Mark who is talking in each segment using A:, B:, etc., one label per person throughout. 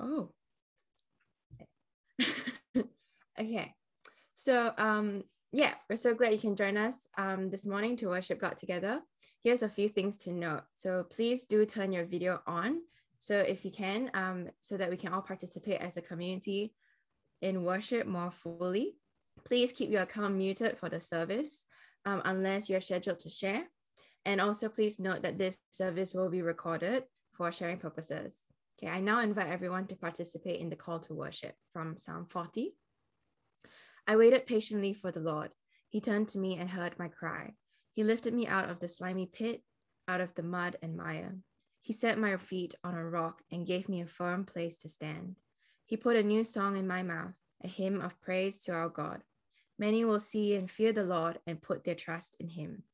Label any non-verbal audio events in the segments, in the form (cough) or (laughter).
A: Oh. (laughs) okay. So um yeah, we're so glad you can join us um this morning to worship God together. Here's a few things to note. So please do turn your video on. So if you can, um, so that we can all participate as a community in worship more fully. Please keep your account muted for the service um, unless you're scheduled to share. And also please note that this service will be recorded for sharing purposes. Okay, I now invite everyone to participate in the call to worship from Psalm 40. I waited patiently for the Lord. He turned to me and heard my cry. He lifted me out of the slimy pit, out of the mud and mire. He set my feet on a rock and gave me a firm place to stand. He put a new song in my mouth, a hymn of praise to our God. Many will see and fear the Lord and put their trust in him.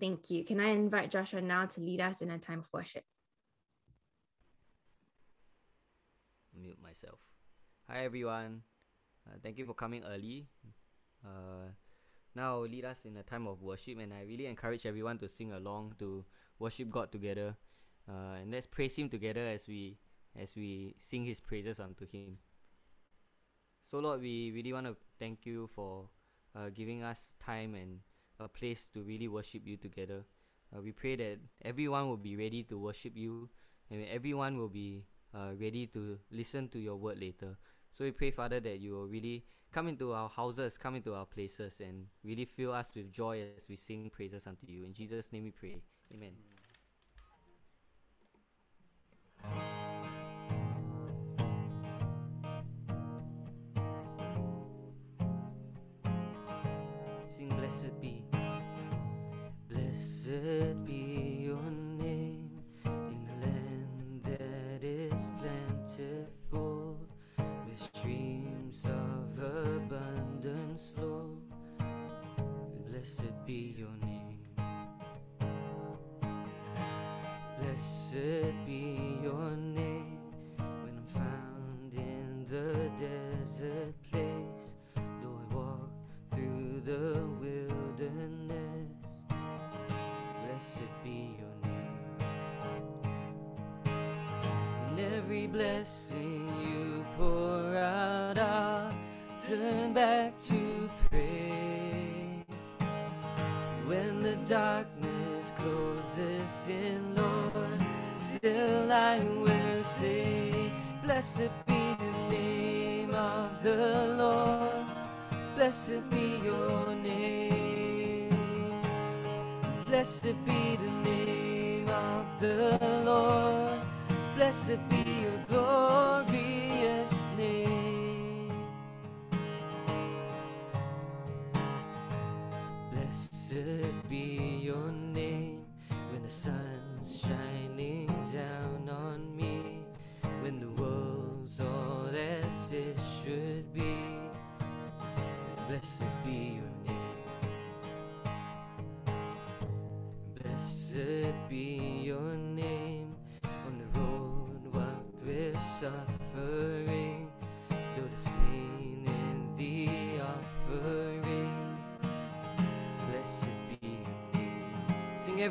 A: Thank you. Can I invite Joshua now to lead us in a time of worship?
B: Myself. Hi, everyone. Uh, thank you for coming early. Uh, now lead us in a time of worship, and I really encourage everyone to sing along to worship God together. Uh, and let's praise Him together as we as we sing His praises unto Him. So, Lord, we really want to thank you for uh, giving us time and a place to really worship you together. Uh, we pray that everyone will be ready to worship you and everyone will be uh, ready to listen to your word later. So we pray, Father, that you will really come into our houses, come into our places, and really fill us with joy as we sing praises unto you. In Jesus' name we pray. Amen. Sing, be your name. Blessed be Blessed be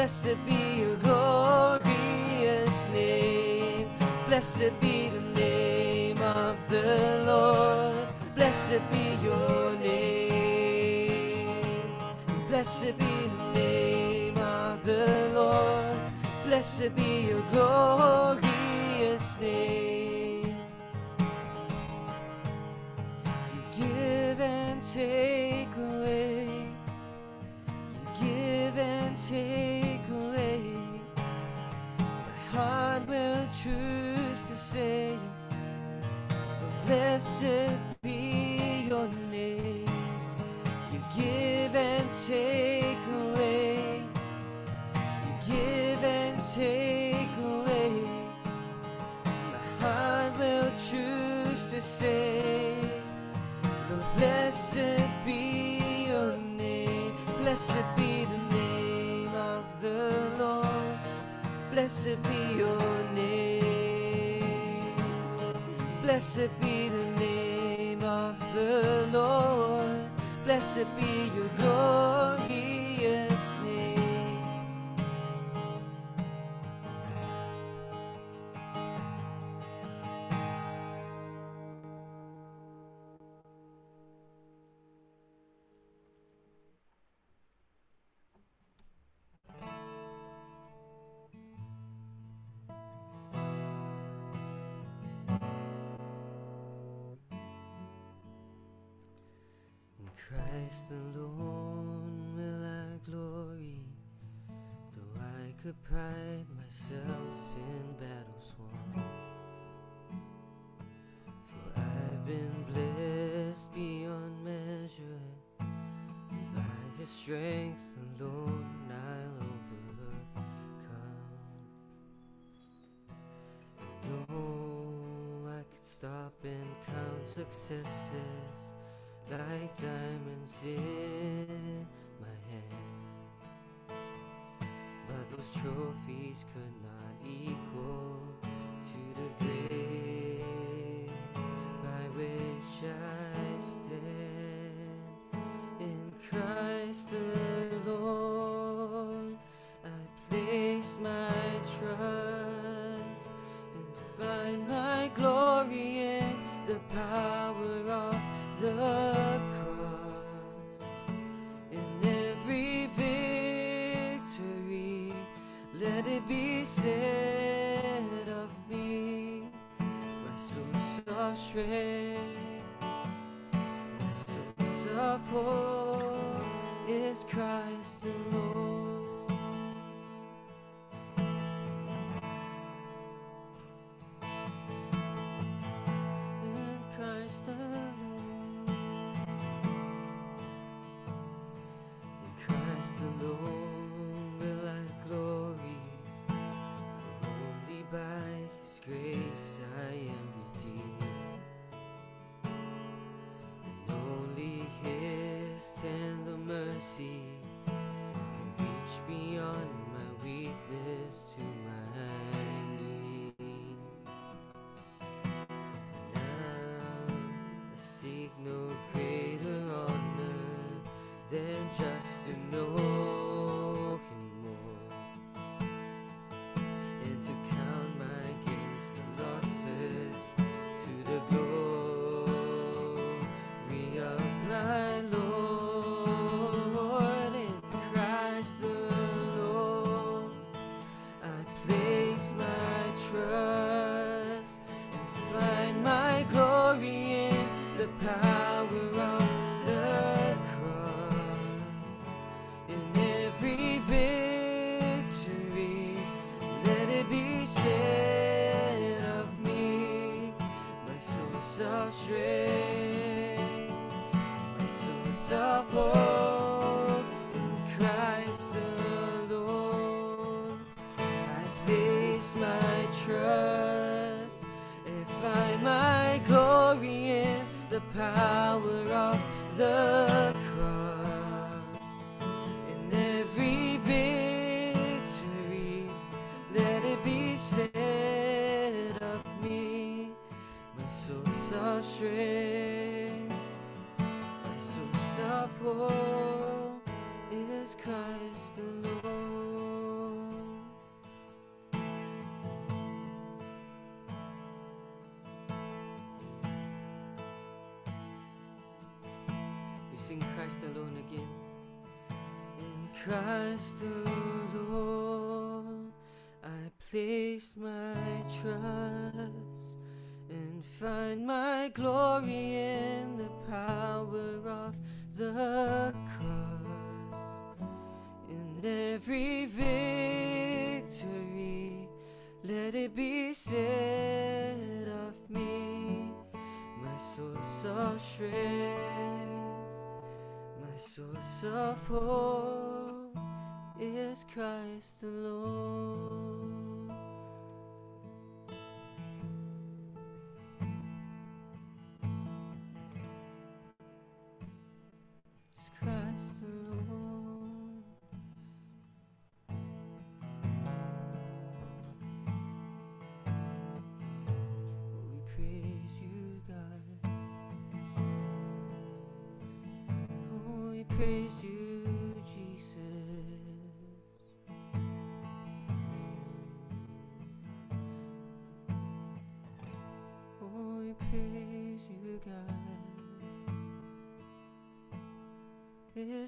B: Blessed be your glorious name. Blessed be the name of the Lord. Blessed be your name. Blessed be the name of the Lord. Blessed be your glorious name. You give and take away. You give and take will choose to say, Blessed be your name. You give and take away. You give and take away. My heart will choose to say, Blessed be your name. Blessed be the name of the Lord. Blessed be your Blessed be the name of the Lord. Blessed be your glory. and count successes like diamonds in my hand. But those trophies could not equal to the great.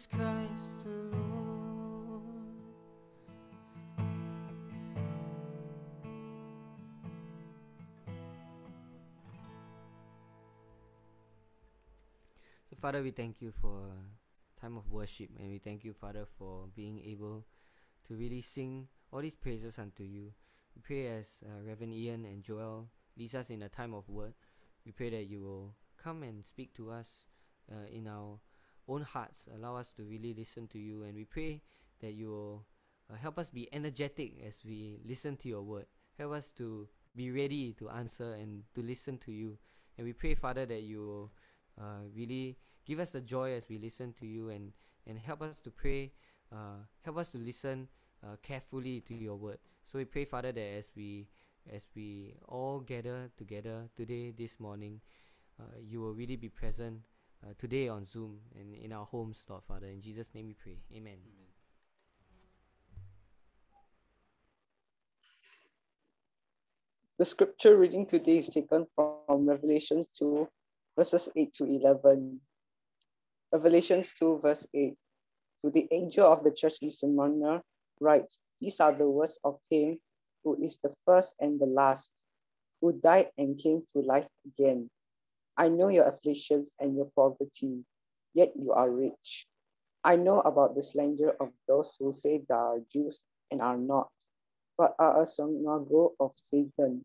B: is Christ alone. So, Father, we thank you for time of worship, and we thank you, Father, for being able to really sing all these praises unto you. We pray as uh, Reverend Ian and Joel leads us in a time of word we pray that you will come and speak to us uh, in our own hearts. Allow us to really listen to you, and we pray that you will uh, help us be energetic as we listen to your word. Help us to be ready to answer and to listen to you. And we pray, Father, that you will uh, really give us the joy as we listen to you and, and help us to pray, uh, help us to listen uh, carefully to your word. So we pray, Father, that as we as we all gather together today, this morning, uh, you will really be present uh, today on Zoom and in our homes, Lord Father. In Jesus' name we pray. Amen. Amen.
C: The scripture reading today is taken from Revelations 2, verses 8 to 11. Revelations 2, verse 8. To the angel of the church in Smyrna, write, These are the words of him who is the first and the last, who died and came to life again. I know your afflictions and your poverty, yet you are rich. I know about the slander of those who say they are Jews and are not, but are a synagogue of Satan.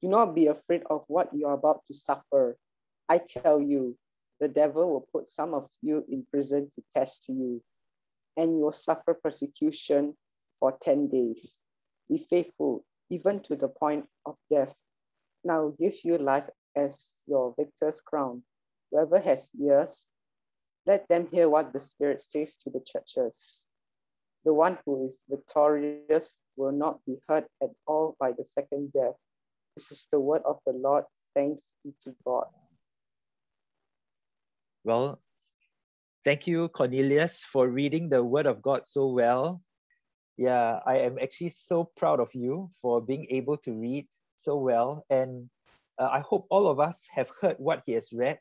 C: Do not be afraid of what you are about to suffer. I tell you, the devil will put some of you in prison to test you, and you will suffer persecution for 10 days. Be faithful, even to the point of death. Now give you life as your victor's crown. Whoever has ears, let them hear what the Spirit says to the churches. The one who is victorious will not be hurt at all by the second death. This is the word of the Lord. Thanks be to God.
D: Well, thank you, Cornelius, for reading the word of God so well. Yeah, I am actually so proud of you for being able to read so well. And uh, I hope all of us have heard what he has read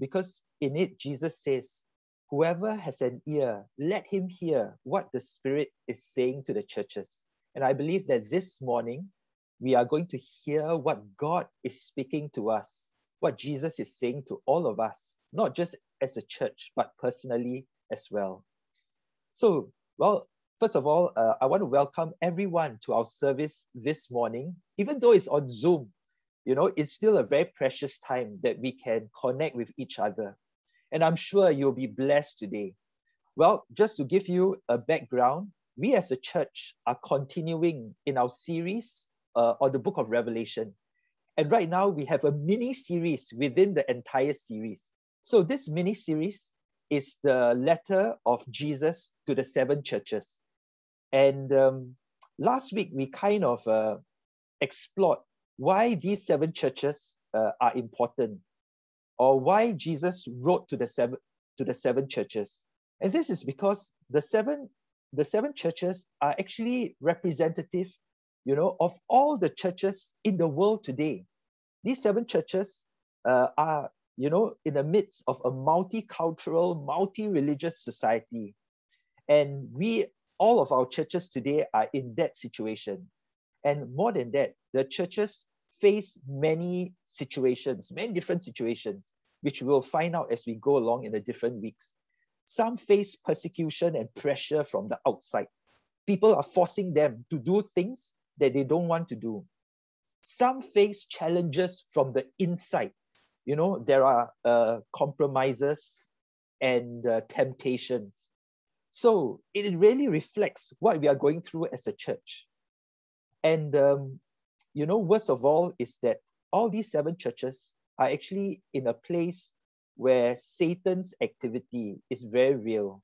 D: because in it, Jesus says, Whoever has an ear, let him hear what the Spirit is saying to the churches. And I believe that this morning, we are going to hear what God is speaking to us, what Jesus is saying to all of us, not just as a church, but personally as well. So, well, first of all, uh, I want to welcome everyone to our service this morning, even though it's on Zoom you know, it's still a very precious time that we can connect with each other. And I'm sure you'll be blessed today. Well, just to give you a background, we as a church are continuing in our series uh, on the book of Revelation. And right now, we have a mini series within the entire series. So, this mini series is the letter of Jesus to the seven churches. And um, last week, we kind of uh, explored why these seven churches uh, are important or why Jesus wrote to the seven to the seven churches. And this is because the seven the seven churches are actually representative, you know, of all the churches in the world today. These seven churches uh, are, you know, in the midst of a multicultural, multi-religious society. And we, all of our churches today are in that situation. And more than that, the churches face many situations, many different situations, which we'll find out as we go along in the different weeks. Some face persecution and pressure from the outside. People are forcing them to do things that they don't want to do. Some face challenges from the inside. You know, there are uh, compromises and uh, temptations. So it really reflects what we are going through as a church. And um, you know, worst of all is that all these seven churches are actually in a place where Satan's activity is very real.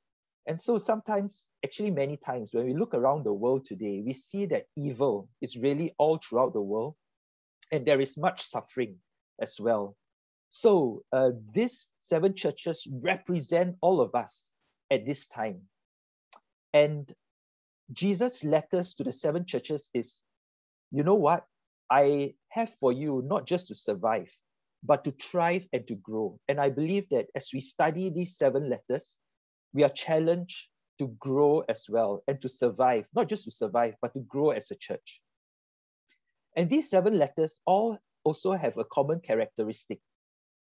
D: And so sometimes, actually, many times, when we look around the world today, we see that evil is really all throughout the world, and there is much suffering as well. So, uh, these seven churches represent all of us at this time. And Jesus' letters to the seven churches is you know what? I have for you not just to survive, but to thrive and to grow. And I believe that as we study these seven letters, we are challenged to grow as well and to survive, not just to survive, but to grow as a church. And these seven letters all also have a common characteristic.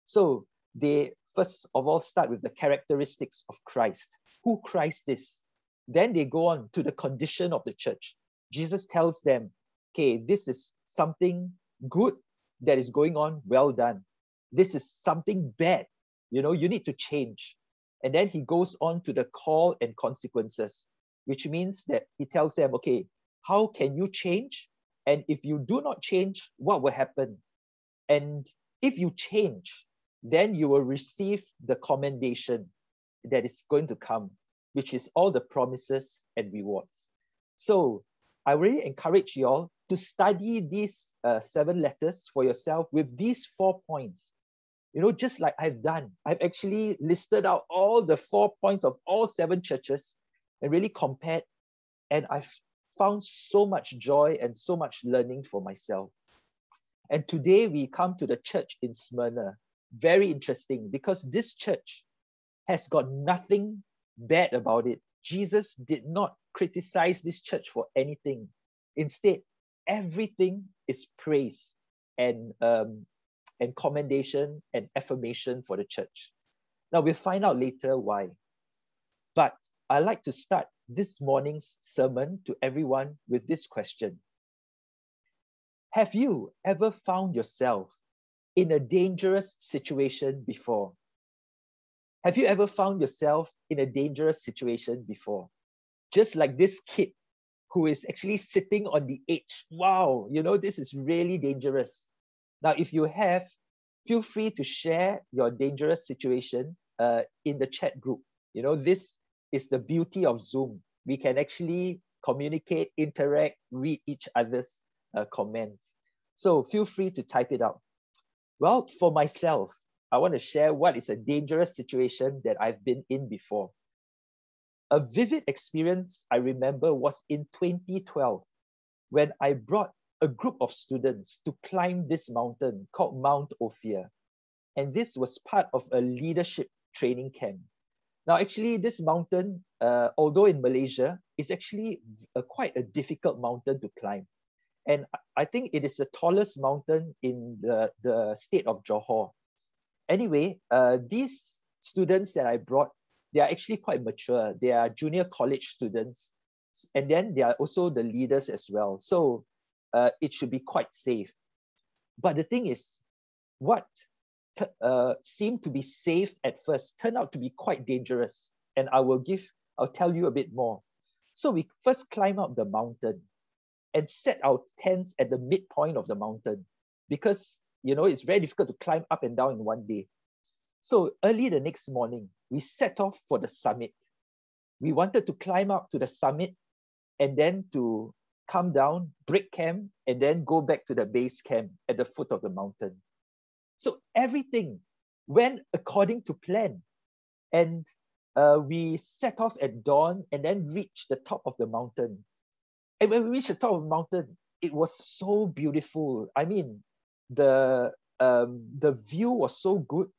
D: So they first of all start with the characteristics of Christ, who Christ is. Then they go on to the condition of the church. Jesus tells them, okay, this is something good that is going on, well done. This is something bad, you know, you need to change. And then he goes on to the call and consequences, which means that he tells them, okay, how can you change? And if you do not change, what will happen? And if you change, then you will receive the commendation that is going to come, which is all the promises and rewards. So I really encourage you all to study these uh, seven letters for yourself with these four points. You know, just like I've done, I've actually listed out all the four points of all seven churches and really compared, and I've found so much joy and so much learning for myself. And today we come to the church in Smyrna. Very interesting because this church has got nothing bad about it. Jesus did not criticize this church for anything. Instead, everything is praise and um, and commendation and affirmation for the church. Now we'll find out later why. But I like to start this morning's sermon to everyone with this question. Have you ever found yourself in a dangerous situation before? Have you ever found yourself in a dangerous situation before? Just like this kid who is actually sitting on the edge. Wow, you know, this is really dangerous. Now, if you have, feel free to share your dangerous situation uh, in the chat group. You know, this is the beauty of Zoom. We can actually communicate, interact, read each other's uh, comments. So feel free to type it out. Well, for myself, I want to share what is a dangerous situation that I've been in before. A vivid experience I remember was in 2012 when I brought a group of students to climb this mountain called Mount Ophir. And this was part of a leadership training camp. Now, actually, this mountain, uh, although in Malaysia, is actually a, quite a difficult mountain to climb. And I think it is the tallest mountain in the, the state of Johor. Anyway, uh, these students that I brought they are actually quite mature. They are junior college students. And then they are also the leaders as well. So uh, it should be quite safe. But the thing is, what uh, seemed to be safe at first turned out to be quite dangerous. And I will give, I'll tell you a bit more. So we first climb up the mountain and set our tents at the midpoint of the mountain because, you know, it's very difficult to climb up and down in one day. So early the next morning, we set off for the summit. We wanted to climb up to the summit and then to come down, break camp, and then go back to the base camp at the foot of the mountain. So everything went according to plan. And uh, we set off at dawn and then reached the top of the mountain. And when we reached the top of the mountain, it was so beautiful. I mean, the um, the view was so good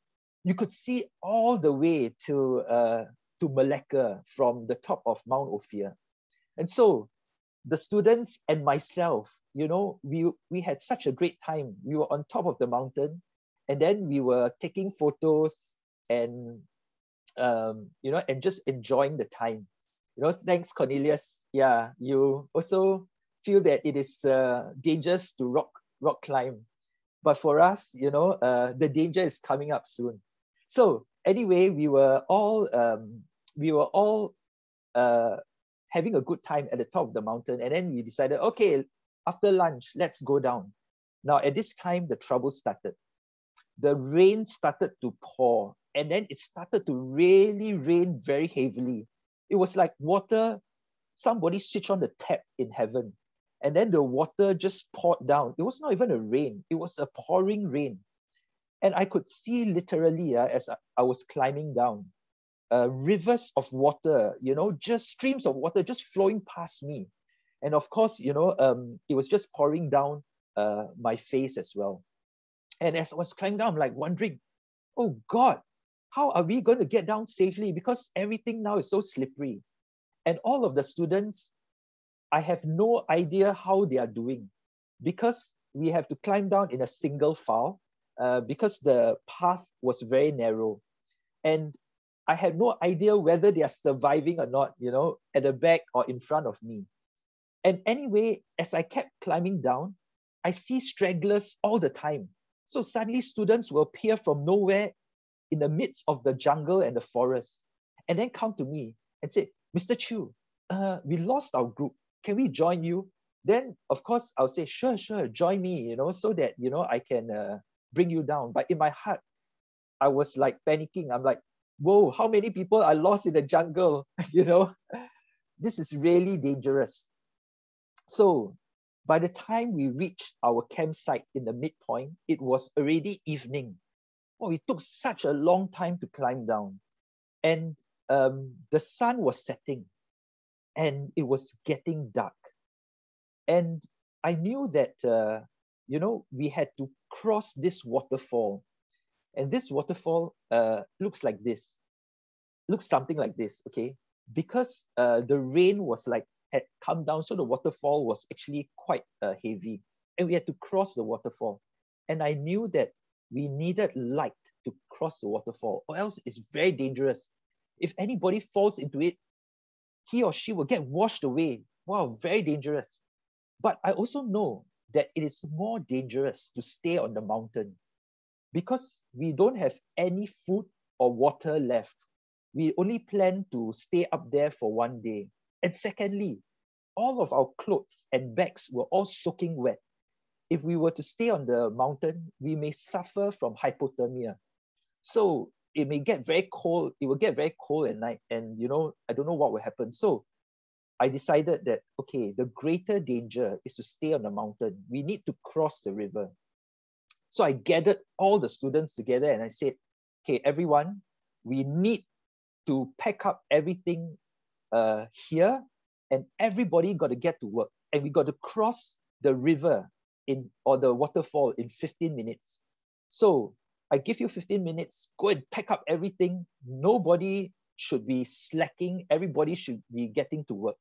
D: you could see all the way to uh, to Malacca from the top of Mount Ophir. And so the students and myself, you know, we, we had such a great time. We were on top of the mountain and then we were taking photos and, um, you know, and just enjoying the time. You know, thanks Cornelius. Yeah, you also feel that it is uh, dangerous to rock, rock climb. But for us, you know, uh, the danger is coming up soon. So anyway, we were all um, we were all uh, having a good time at the top of the mountain, and then we decided, okay, after lunch, let's go down. Now at this time, the trouble started. The rain started to pour, and then it started to really rain very heavily. It was like water. Somebody switched on the tap in heaven, and then the water just poured down. It was not even a rain; it was a pouring rain and I could see literally uh, as I, was climbing down, uh, rivers of water, you know, just streams of water just flowing past me. And of course, you know, um, it was just pouring down uh, my face as well. And as I was climbing down, I'm like wondering, oh God, how are we going to get down safely? Because everything now is so slippery. And all of the students, I have no idea how they are doing because we have to climb down in a single file uh, because the path was very narrow. And I had no idea whether they are surviving or not, you know, at the back or in front of me. And anyway, as I kept climbing down, I see stragglers all the time. So suddenly students will appear from nowhere in the midst of the jungle and the forest and then come to me and say, Mr. Chew, uh, we lost our group. Can we join you? Then, of course, I'll say, sure, sure, join me, you know, so that, you know, I can uh, bring you down. But in my heart, I was like panicking. I'm like, whoa, how many people are lost in the jungle? (laughs) you know, this is really dangerous. So by the time we reached our campsite in the midpoint, it was already evening. Oh, it took such a long time to climb down. And um, the sun was setting and it was getting dark. And I knew that, uh, you know, we had to cross this waterfall. And this waterfall uh, looks like this, looks something like this, okay? Because uh, the rain was like had come down, so the waterfall was actually quite uh, heavy, and we had to cross the waterfall. And I knew that we needed light to cross the waterfall, or else it's very dangerous. If anybody falls into it, he or she will get washed away. Wow, very dangerous. But I also know that it is more dangerous to stay on the mountain because we don't have any food or water left. We only plan to stay up there for one day. And secondly, all of our clothes and bags were all soaking wet. If we were to stay on the mountain, we may suffer from hypothermia. So it may get very cold. It will get very cold at night. And, you know, I don't know what will happen. So I decided that, okay, the greater danger is to stay on the mountain. We need to cross the river. So I gathered all the students together and I said, okay, everyone, we need to pack up everything uh, here, and everybody got to get to work, and we got to cross the river in or the waterfall in 15 minutes. So I give you 15 minutes, go and pack up everything. Nobody should be slacking, everybody should be getting to work.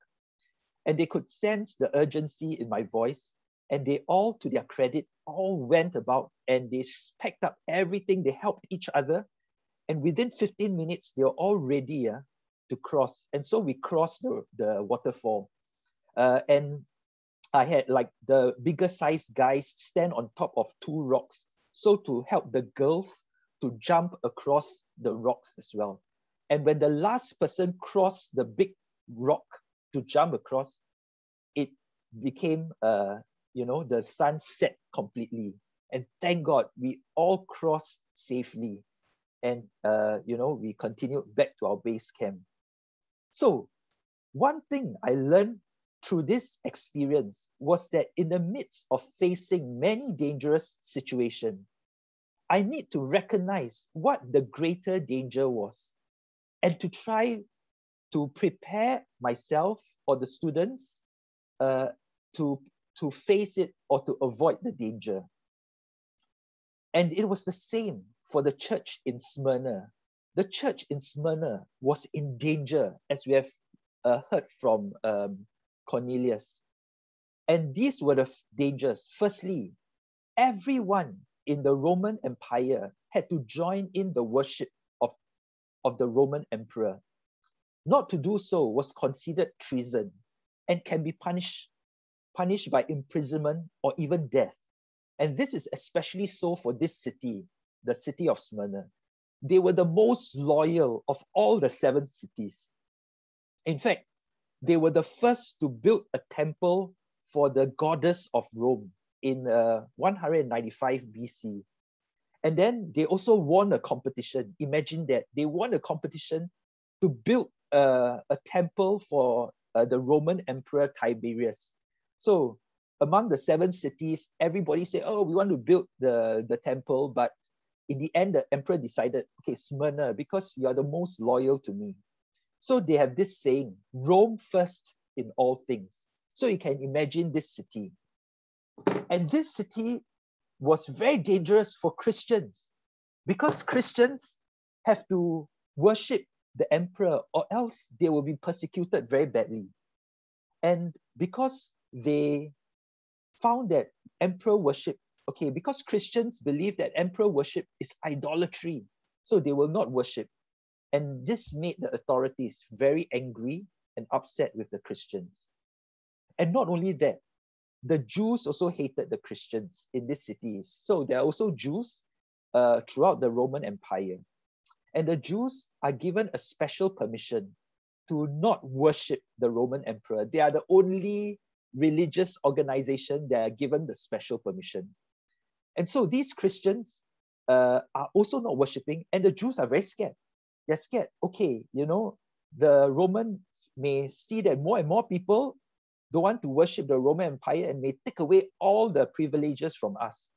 D: And they could sense the urgency in my voice. And they all, to their credit, all went about and they packed up everything. They helped each other. And within 15 minutes, they were all ready. Uh, to cross. And so we crossed the, the waterfall. Uh, and I had like the bigger sized guys stand on top of two rocks. So to help the girls to jump across the rocks as well. And when the last person crossed the big rock to jump across, it became, uh, you know, the sun set completely. And thank God we all crossed safely. And, uh, you know, we continued back to our base camp. So, one thing I learned through this experience was that in the midst of facing many dangerous situations, I need to recognize what the greater danger was and to try to prepare myself or the students uh, to, to face it or to avoid the danger. And it was the same for the church in Smyrna the church in Smyrna was in danger, as we have uh, heard from um, Cornelius. And these were the dangers. Firstly, everyone in the Roman Empire had to join in the worship of, of the Roman emperor. Not to do so was considered treason and can be punished, punished by imprisonment or even death. And this is especially so for this city, the city of Smyrna they were the most loyal of all the seven cities. In fact, they were the first to build a temple for the goddess of Rome in uh, 195 BC. And then they also won a competition. Imagine that they won a competition to build uh, a temple for uh, the Roman Emperor Tiberius. So among the seven cities, everybody said, oh, we want to build the, the temple, but in the end, the emperor decided, okay, Smyrna, because you are the most loyal to me. So they have this saying, Rome first in all things. So you can imagine this city. And this city was very dangerous for Christians because Christians have to worship the emperor or else they will be persecuted very badly. And because they found that emperor worship, okay, because Christians believe that emperor worship is idolatry, so they will not worship. And this made the authorities very angry and upset with the Christians. And not only that, the Jews also hated the Christians in these cities. So there are also Jews uh, throughout the Roman Empire. And the Jews are given a special permission to not worship the Roman emperor. They are the only religious organization that are given the special permission. And so these Christians uh, are also not worshiping, and the Jews are very scared. They're scared. Okay, you know, the Romans may see that more and more people don't want to worship the Roman Empire and may take away all the privileges from us.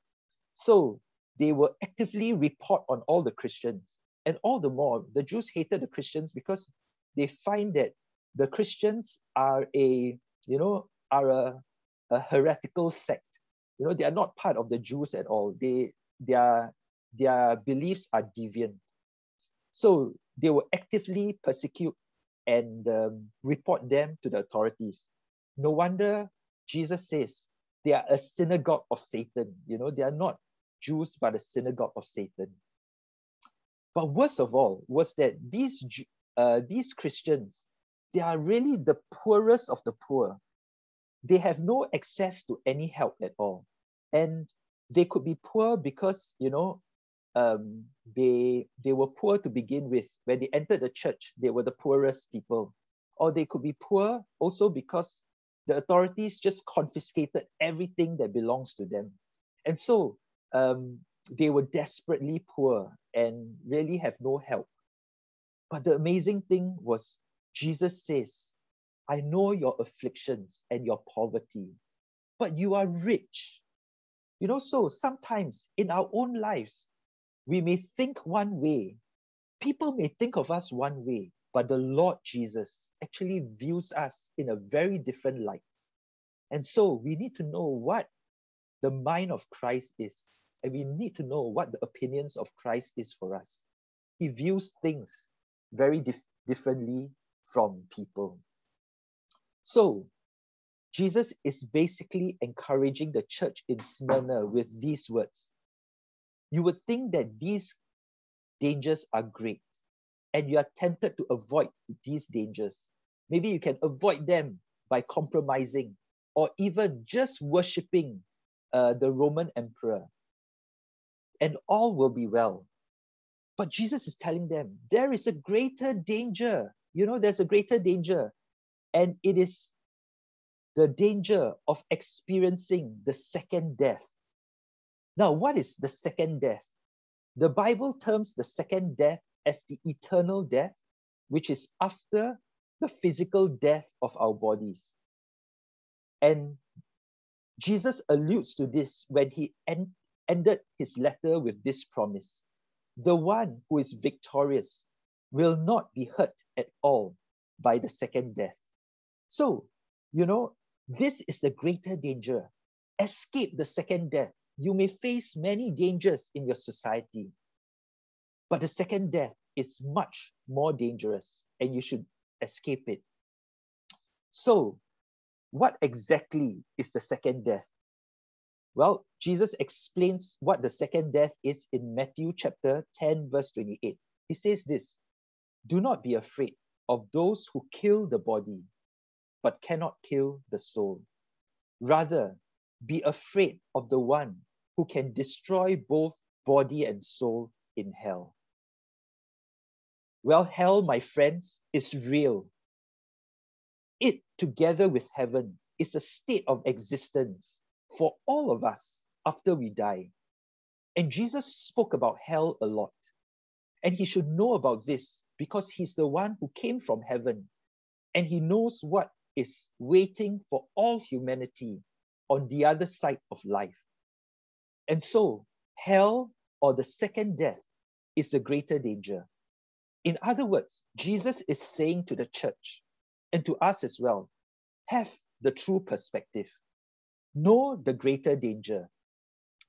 D: So they will actively report on all the Christians. And all the more, the Jews hated the Christians because they find that the Christians are a, you know, are a, a heretical sect. You know, they are not part of the Jews at all. They their their beliefs are deviant. So they will actively persecute and um, report them to the authorities. No wonder Jesus says they are a synagogue of Satan. You know, they are not Jews, but a synagogue of Satan. But worst of all was that these, uh, these Christians, they are really the poorest of the poor. They have no access to any help at all. And they could be poor because, you know, um, they, they were poor to begin with. When they entered the church, they were the poorest people. Or they could be poor also because the authorities just confiscated everything that belongs to them. And so um, they were desperately poor and really have no help. But the amazing thing was, Jesus says, I know your afflictions and your poverty, but you are rich. You know, so sometimes in our own lives, we may think one way, people may think of us one way, but the Lord Jesus actually views us in a very different light. And so we need to know what the mind of Christ is, and we need to know what the opinions of Christ is for us. He views things very dif- differently from people. So, Jesus is basically encouraging the church in Smyrna with these words. You would think that these dangers are great, and you are tempted to avoid these dangers. Maybe you can avoid them by compromising or even just worshiping uh, the Roman emperor. And all will be well. But Jesus is telling them there is a greater danger. You know, there's a greater danger. And it is the danger of experiencing the second death. Now, what is the second death? The Bible terms the second death as the eternal death, which is after the physical death of our bodies. And Jesus alludes to this when he en- ended his letter with this promise The one who is victorious will not be hurt at all by the second death. So, you know, this is the greater danger. Escape the second death. You may face many dangers in your society, but the second death is much more dangerous and you should escape it. So, what exactly is the second death? Well, Jesus explains what the second death is in Matthew chapter 10, verse 28. He says this Do not be afraid of those who kill the body, but cannot kill the soul. Rather, be afraid of the one who can destroy both body and soul in hell. Well, hell, my friends, is real. It, together with heaven, is a state of existence for all of us after we die. And Jesus spoke about hell a lot. And he should know about this because he's the one who came from heaven and he knows what is waiting for all humanity on the other side of life. And so, hell or the second death is the greater danger. In other words, Jesus is saying to the church and to us as well have the true perspective, know the greater danger.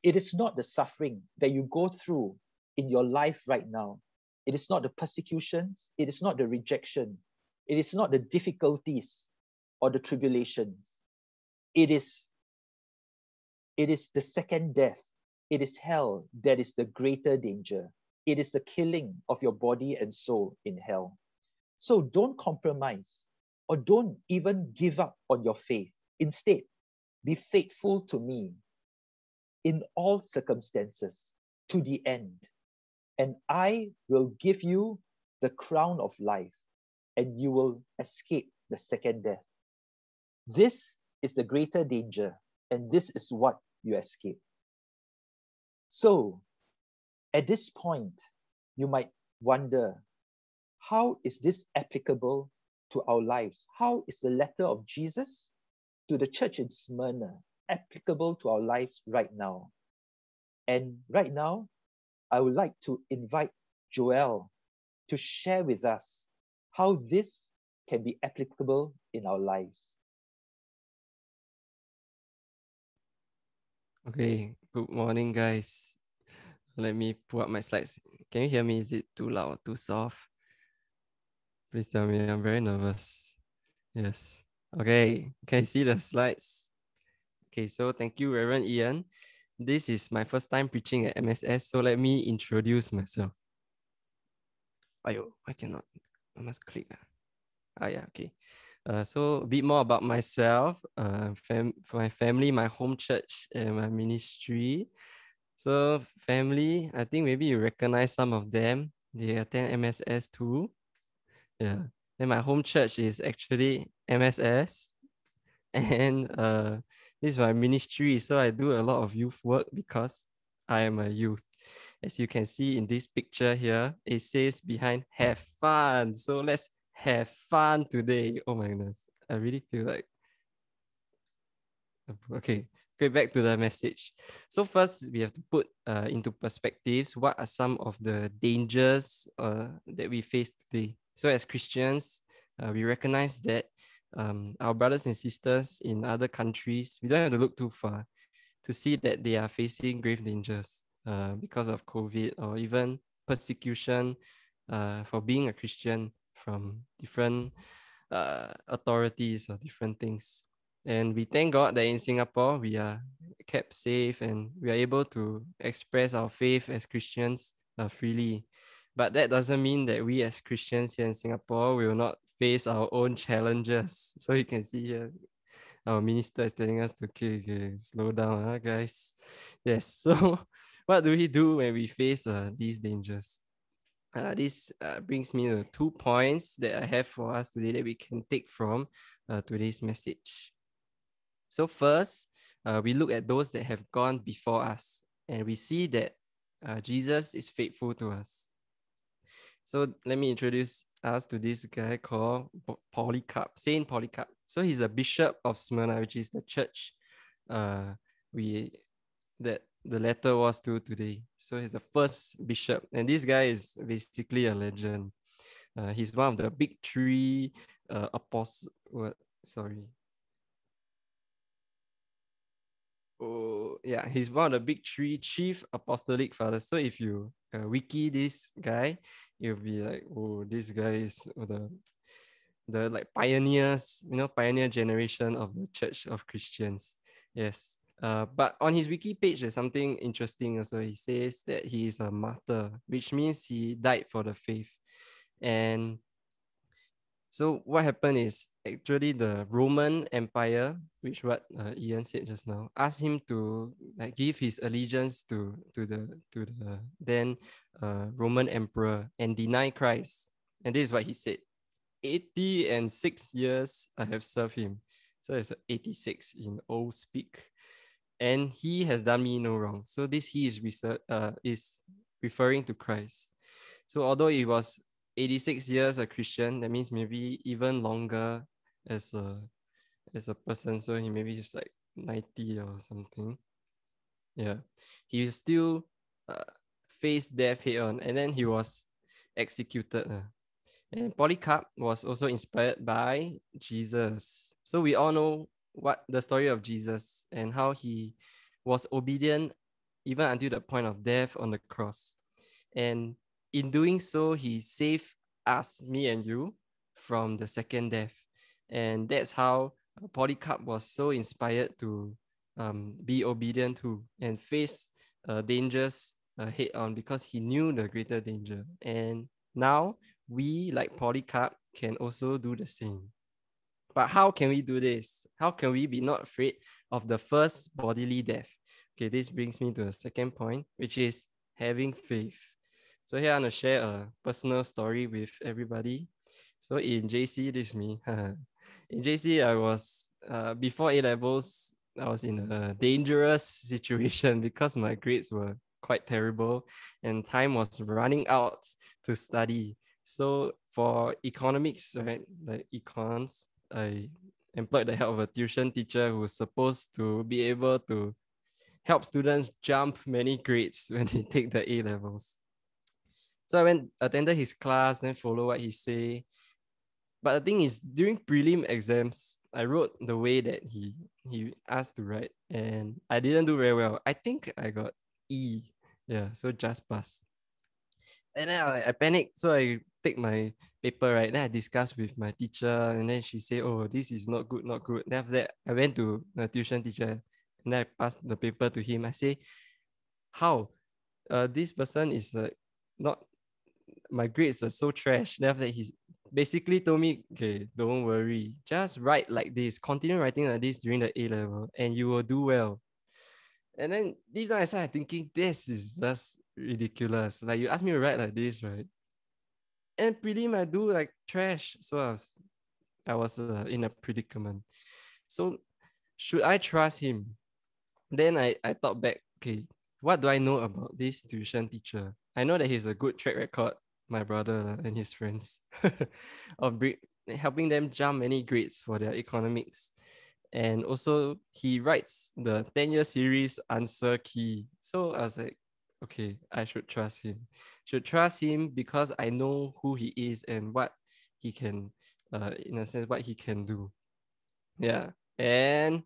D: It is not the suffering that you go through in your life right now. It is not the persecutions. It is not the rejection. It is not the difficulties or the tribulations. It is, it is the second death. It is hell that is the greater danger. It is the killing of your body and soul in hell. So don't compromise or don't even give up on your faith. Instead, be faithful to me in all circumstances to the end. And I will give you the crown of life, and you will escape the second death. This is the greater danger, and this is what you escape. So, at this point, you might wonder how is this applicable to our lives? How is the letter of Jesus to the church in Smyrna applicable to our lives right now? And right now, I would like to invite Joel to share with us how this can be applicable in our lives.
E: Okay, good morning, guys. Let me pull up my slides. Can you hear me? Is it too loud, or too soft? Please tell me. I'm very nervous. Yes. Okay. Can you see the slides? Okay. So thank you, Reverend Ian. This is my first time preaching at MSS. So let me introduce myself. Ayo, I cannot. I must click. Ah, yeah. Okay. Uh, so a bit more about myself, uh, fam- for my family, my home church, and my ministry. So family, I think maybe you recognize some of them. They attend MSS too. Yeah. Then my home church is actually MSS. (laughs) And uh, this is my ministry. So I do a lot of youth work because I am a youth. As you can see in this picture here, it says behind have fun. So let's have fun today. Oh my goodness. I really feel like okay okay back to the message so first we have to put uh, into perspectives what are some of the dangers uh, that we face today so, as Christians, uh, we recognize that um, our brothers and sisters in other countries, we don't have to look too far to see that they are facing grave dangers uh, because of COVID or even persecution uh, for being a Christian from different uh, authorities or different things. And we thank God that in Singapore, we are kept safe and we are able to express our faith as Christians uh, freely. But that doesn't mean that we as Christians here in Singapore will not face our own challenges. (laughs) So you can see here, our minister is telling us to okay, okay slow down, huh, guys. Yes. (laughs) So what do we do when we face uh, these dangers? Uh, this uh, brings me to two points that I have for us today that we can take from uh, today's message. So first, uh, we look at those that have gone before us, and we see that uh, Jesus is faithful to us. So let me introduce us to this guy called Polycarp, Saint Polycarp. So he's a bishop of Smyrna, which is the church uh, we that the letter was to today. So he's the first bishop, and this guy is basically a legend. Uh, he's one of the big three uh, apostles. Sorry. Oh yeah, he's one of the big three chief apostolic fathers. So if you uh, wiki this guy, you'll be like, oh, this guy is the the like pioneers, you know, pioneer generation of the Church of Christians. Yes. Uh, but on his wiki page, there's something interesting. Also, he says that he is a martyr, which means he died for the faith. And so what happened is actually the Roman Empire, which what uh, Ian said just now, asked him to like give his allegiance to to the to the then uh, Roman emperor and deny Christ. And this is what he said: eighty and six years I have served him. So it's eighty six in old speak, and he has done me no wrong. So this he is research, uh, is referring to Christ. So although he was 86 years a Christian, that means maybe even longer as a as a person. So he maybe just like 90 or something. Yeah. He still uh, faced death head on and then he was executed. Uh. And Polycarp was also inspired by Jesus. So we all know what the story of Jesus and how he was obedient even until the point of death on the cross. And in doing so, he saved us, me and you, from the second death. And that's how Polycarp was so inspired to um, be obedient to and face uh, dangers uh, head on because he knew the greater danger. And now we, like Polycarp, can also do the same. But how can we do this? How can we be not afraid of the first bodily death? Okay, this brings me to the second point, which is having faith. So here I'm gonna share a personal story with everybody. So in JC, this is me. (laughs) in JC, I was uh, before A levels. I was in a dangerous (laughs) situation because my grades were quite terrible and time was running out to study. So for economics, right, like econs, I employed the help of a tuition teacher who was supposed to be able to help students jump many grades (laughs) when they take the A levels. So I went attended his class, then follow what he say. But the thing is, during prelim exams, I wrote the way that he he asked to write, and I didn't do very well. I think I got E. Yeah, so just pass. And then I, I panicked, so I take my paper, right? Then I discussed with my teacher, and then she said, Oh, this is not good, not good. Then after that, I went to the tuition teacher and I passed the paper to him. I say, How? Uh, this person is like not my grades are so trash. Then after that, he basically told me, okay, don't worry, just write like this, continue writing like this during the A level, and you will do well. And then deep down I started thinking, this is just ridiculous. Like you ask me to write like this, right? And prelim I do like trash. So I was, I was uh, in a predicament. So should I trust him? Then I, I thought back, okay, what do I know about this tuition teacher? I know that he's a good track record, my brother and his friends, (laughs) of helping them jump many grades for their economics. And also, he writes the 10 year series answer key. So I was like, okay, I should trust him. Should trust him because I know who he is and what he can, uh, in a sense, what he can do. Yeah. And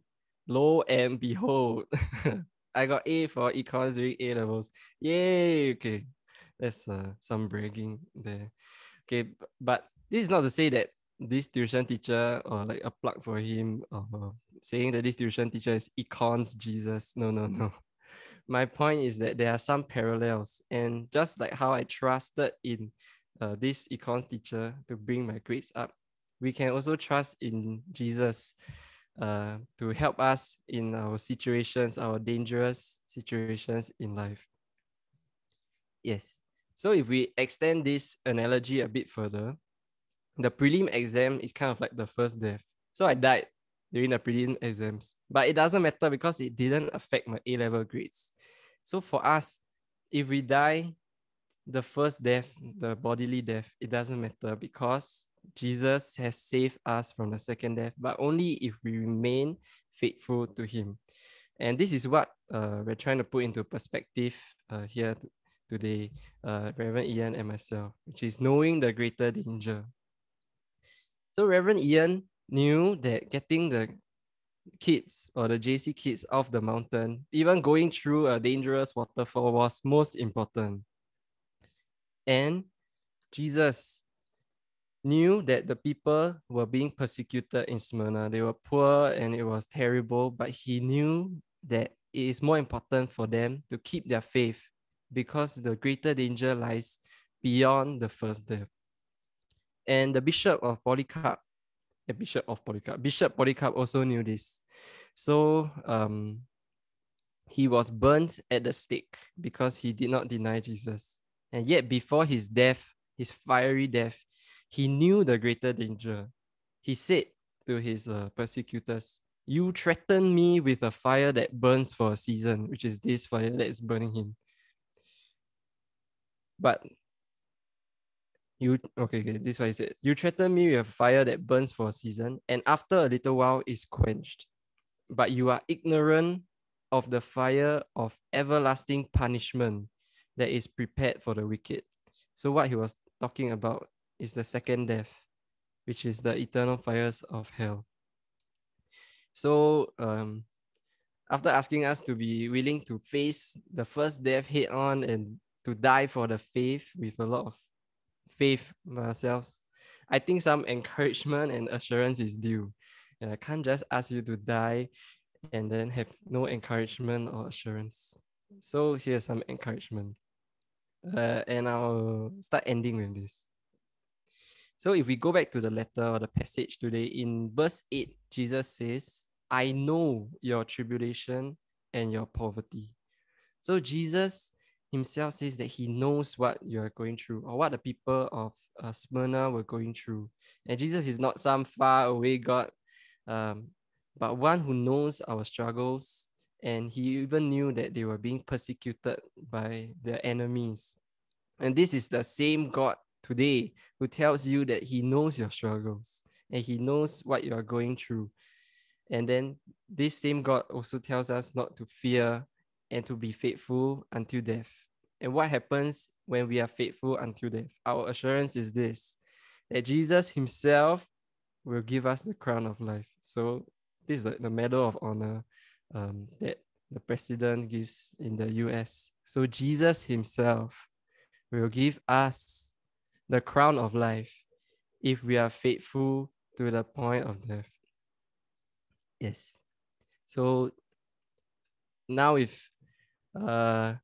E: lo and behold, (laughs) I got A for econs during A levels. Yay! Okay, that's uh, some bragging there. Okay, but this is not to say that this tuition teacher or like a plug for him or saying that this tuition teacher is econs Jesus. No, no, no. My point is that there are some parallels, and just like how I trusted in uh, this econs teacher to bring my grades up, we can also trust in Jesus uh, to help us in our situations, our dangerous situations in life. Yes. So if we extend this analogy a bit further, the prelim exam is kind of like the first death. So I died during the prelim exams, but it doesn't matter because it didn't affect my A level grades. So for us, if we die, the first death, the bodily death, it doesn't matter because Jesus has saved us from the second death, but only if we remain faithful to Him. And this is what uh, we're trying to put into perspective uh, here today, uh, Reverend Ian and myself, which is knowing the greater danger. So Reverend Ian knew that getting the kids or the JC kids off the mountain, even going through a dangerous waterfall was most important. And Jesus knew that the people were being persecuted in Smyrna. They were poor and it was terrible, but he knew that it is more important for them to keep their faith because the greater danger lies beyond the first death. And the bishop of Polycarp, the bishop of Polycarp, Bishop Polycarp also knew this. So um, he was burnt at the stake because he did not deny Jesus. And yet, before his death, his fiery death, he knew the greater danger. He said to his uh, persecutors, You threaten me with a fire that burns for a season, which is this fire that is burning him. But you okay, okay, this is what he said. You threaten me with a fire that burns for a season, and after a little while is quenched. But you are ignorant of the fire of everlasting punishment that is prepared for the wicked. So what he was talking about is the second death, which is the eternal fires of hell. So um, after asking us to be willing to face the first death head on and to die for the faith with a lot of faith ourselves, I think some encouragement and assurance is due. And I can't just ask you to die and then have no encouragement or assurance. So here's some encouragement. Uh, and I'll start ending with this. So if we go back to the letter or the passage today, in verse 8, Jesus says, I know your tribulation and your poverty. So Jesus himself says that he knows what you are going through or what the people of uh, Smyrna were going through. And Jesus is not some far away God, um, but one who knows our struggles. And he even knew that they were being persecuted by their enemies. And this is the same God today who tells you that he knows your struggles and he knows what you are going through. And then this same God also tells us not to fear and to be faithful until death. And what happens when we are faithful until death? Our assurance is this that Jesus himself will give us the crown of life. So this is the, medal of honor um, that the president gives in the US. So Jesus himself will give us the crown of life if we are faithful to the point of death. Yes. So now if uh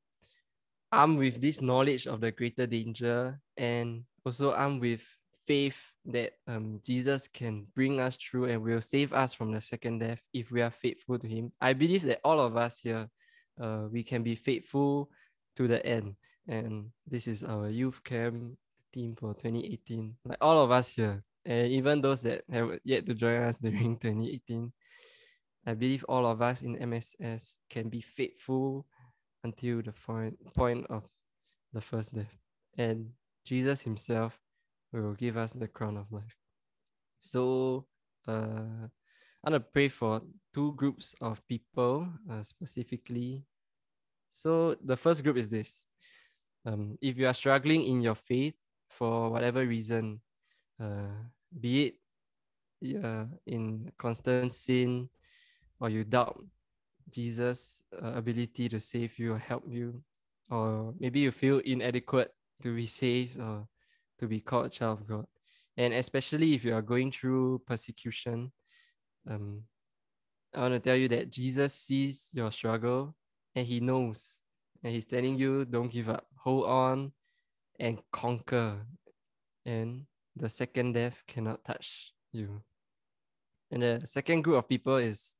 E: armed with this knowledge of the greater danger and also armed with faith that um, Jesus can bring us through and will save us from the second death if we are faithful to Him. I believe that all of us here, uh, we can be faithful to the end. And this is our youth camp team for 2018. Like all of us here, and even those that have yet to join us (laughs) during 2018, I believe all of us in MSS can be faithful until the point, of the first death. And Jesus Himself will give us the crown of life. So, uh, I'm gonna pray for two groups of people uh, specifically. So, the first group is this um, if you are struggling in your faith for whatever reason, uh, be it uh, in constant sin or you doubt Jesus' uh, ability to save you help you, or maybe you feel inadequate to be saved or to be called child of God. And especially if you are going through persecution, um, I want to tell you that Jesus sees your struggle and he knows. And he's telling you, don't give up, hold on and conquer. And the second death cannot touch you. And the second group of people is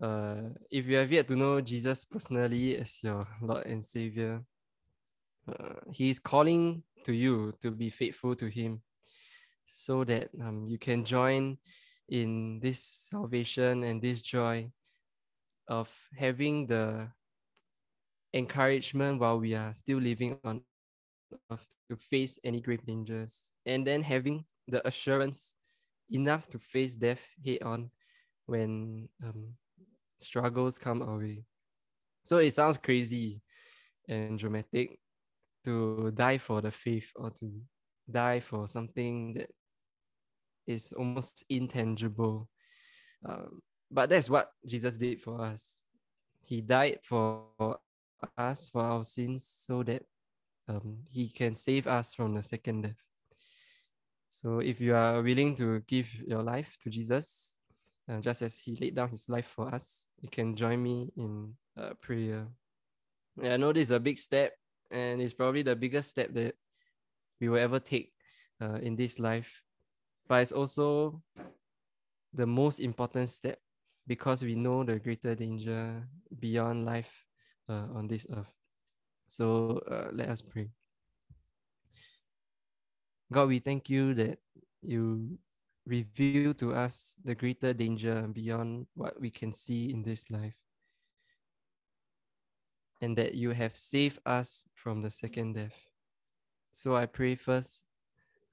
E: uh, if you have yet to know Jesus personally as your Lord and Savior, uh, He is calling to you to be faithful to Him so that um, you can join in this salvation and this joy of having the encouragement while we are still living on earth to face any grave dangers and then having the assurance enough to face death head on when um, struggles come our way. So it sounds crazy and dramatic to die for the faith or to die for something that is almost intangible. Um, but that's what Jesus did for us. He died for us, for our sins, so that um, He can save us from the second death. So if you are willing to give your life to Jesus, uh, just as he laid down his life for us. You can join me in uh, prayer. Yeah, I know this is a big step, and it's probably the biggest step that we will ever take uh, in this life, but it's also the most important step because we know the greater danger beyond life uh, on this earth. So uh, let us pray. God, we thank you that you reveal to us the greater danger beyond what we can see in this life. And that you have saved us from the second death. So I pray first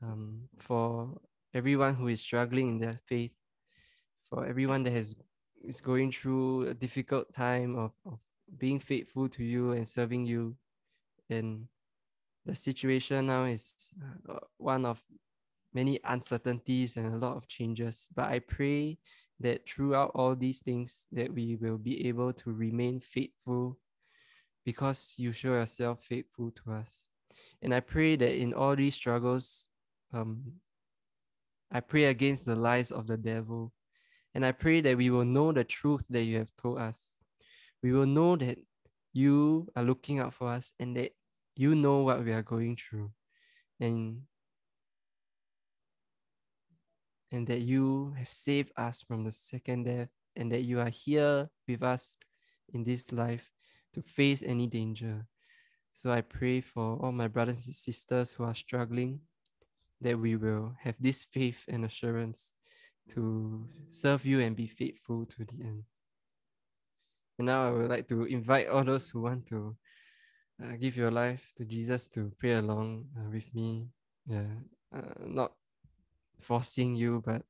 E: um, for everyone who is struggling in their faith, for everyone that has is going through a difficult time of, of being faithful to you and serving you. And the situation now is uh, one of many uncertainties and a lot of changes. But I pray that throughout all these things that we will be able to remain faithful because you show yourself faithful to us. And I pray that in all these struggles, um, I pray against the lies of the devil. And I pray that we will know the truth that you have told us. We will know that you are looking out for us and that you know what we are going through. And and that you have saved us from the second death, and that you are here with us in this life to face any danger. So I pray for all my brothers and sisters who are struggling that we will have this faith and assurance to serve you and be faithful to the end. And now I would like to invite all those who want to uh, give your life to Jesus to pray along uh, with me. Yeah, uh, not forcing you, but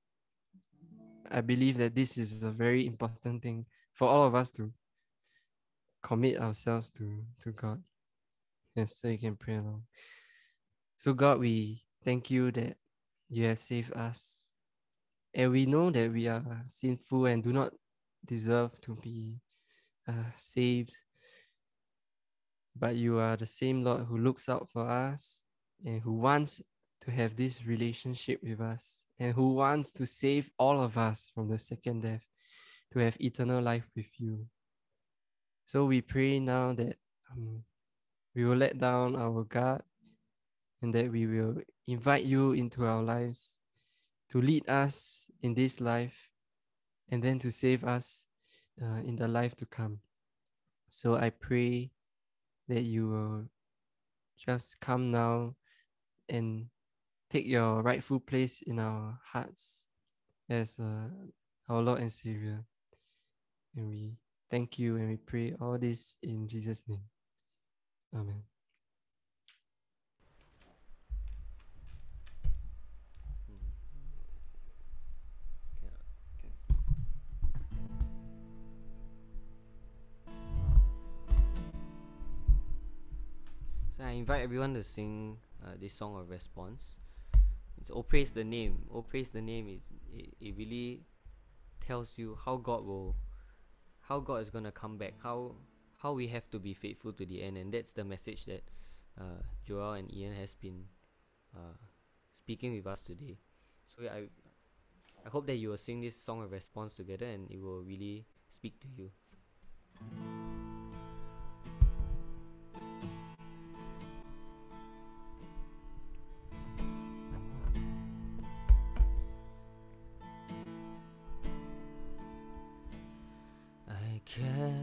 E: I believe that this is a very important thing for all of us to commit ourselves to, to God. Yes, so you can pray along. So, God, we thank you that you have saved us. And we know that we are sinful and do not deserve to be uh, saved. But you are the same Lord who looks out for us and who wants to have this relationship with us and who wants to save all of us from the second death to have eternal life with you. So we pray now that um, we will let down our guard and that we will invite you into our lives to lead us in this life and then to save us uh, in the life to come. So I pray that you will just come now and take your rightful place in our hearts as uh, our Lord and Savior. And we thank you and we pray all this in Jesus' name. Amen.
B: So I invite everyone to sing uh, this song of response. It's "Oh Praise the Name." "Oh Praise the Name" is it, it really tells you how God will, how God is gonna come back, how how we have to be faithful to the end, and that's the message that uh, Joel and Ian has been uh, speaking with us today. So I I hope that you will sing this song of response together, and it will really speak to you.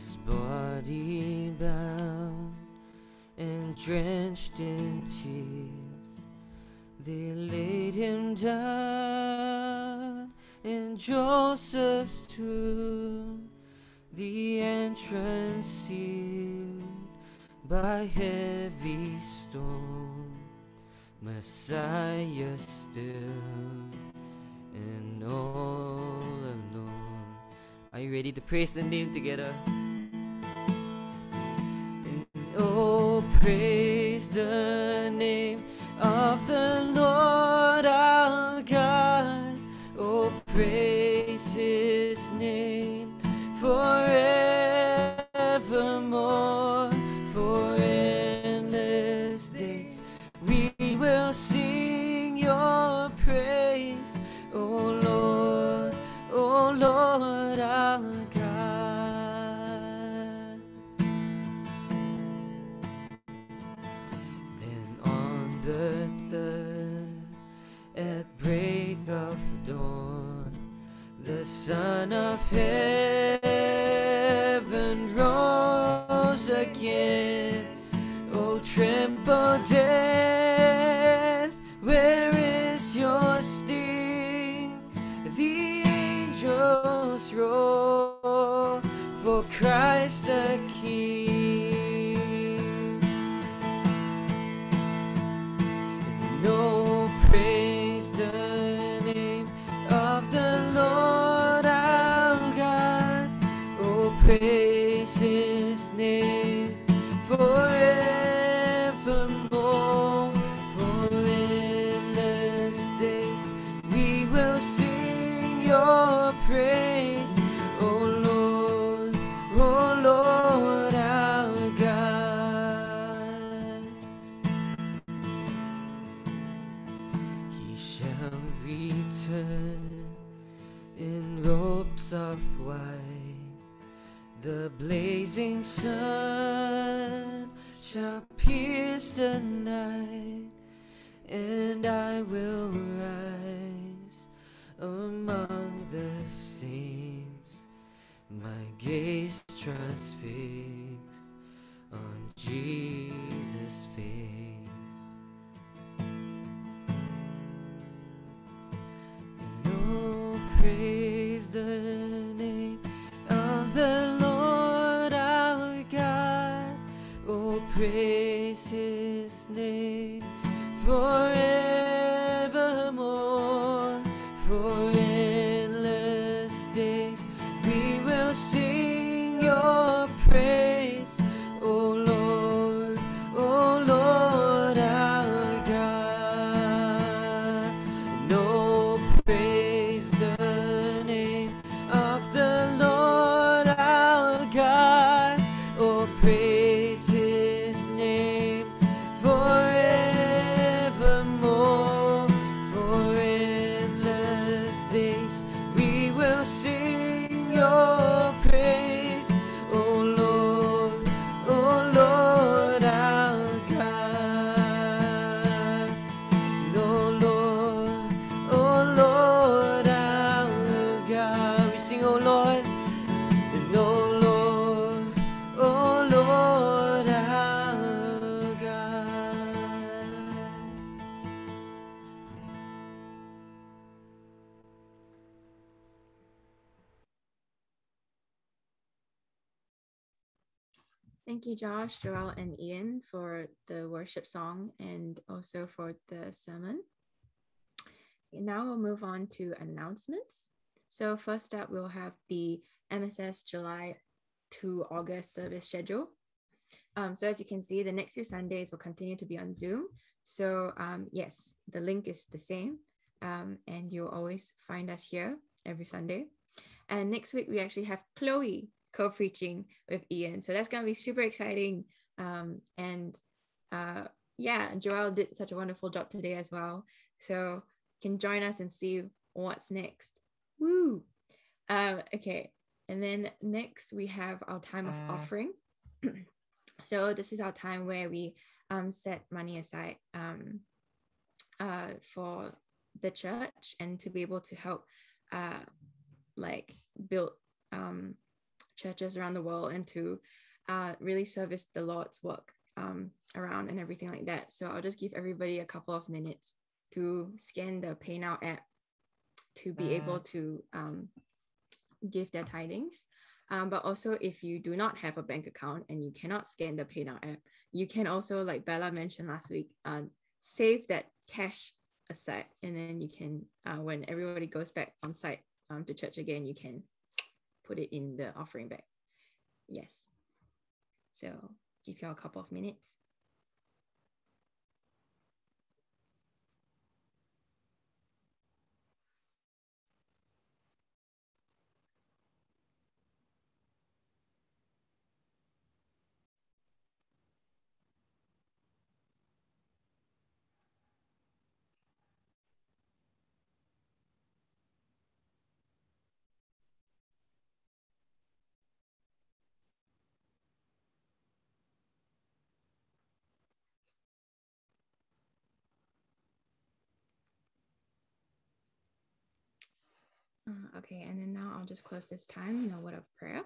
B: His body bound and drenched in tears, they laid him down in Joseph's tomb, the entrance sealed by heavy stone. Messiah still and all alone. Are you ready to praise the name together? Oh, praise the name of the Lord our God. Oh, praise his name forevermore, Son
A: Thank you, Josh, Joel, and Ian for the worship song and also for the sermon. Okay, now we'll move on to announcements. So first up, we'll have the MSS July to August service schedule. Um, so as you can see, the next few Sundays will continue to be on Zoom. So um, yes, the link is the same, um, and you'll always find us here every Sunday. And next week we actually have Chloe co-preaching with Ian, so that's gonna be super exciting. Um, and uh, yeah, Joel did such a wonderful job today as well. So you can join us and see what's next. Woo! Um, okay, and then next we have our time of offering. (clears throat) so this is our time where we um, set money aside um, uh, for the church and to be able to help uh, like build um, churches around the world and to uh, really service the Lord's work um, around and everything like that. So I'll just give everybody a couple of minutes to scan the PayNow app to be able to um, give their tidings. Um, but also, if you do not have a bank account and you cannot scan the PayNow app, you can also, like Bella mentioned last week, uh, save that cash aside, and then you can, uh, when everybody goes back on site um, to church again, you can put it in the offering bag. Yes. So give you a couple of minutes. Uh, okay, and then now I'll just close this time in a word of prayer.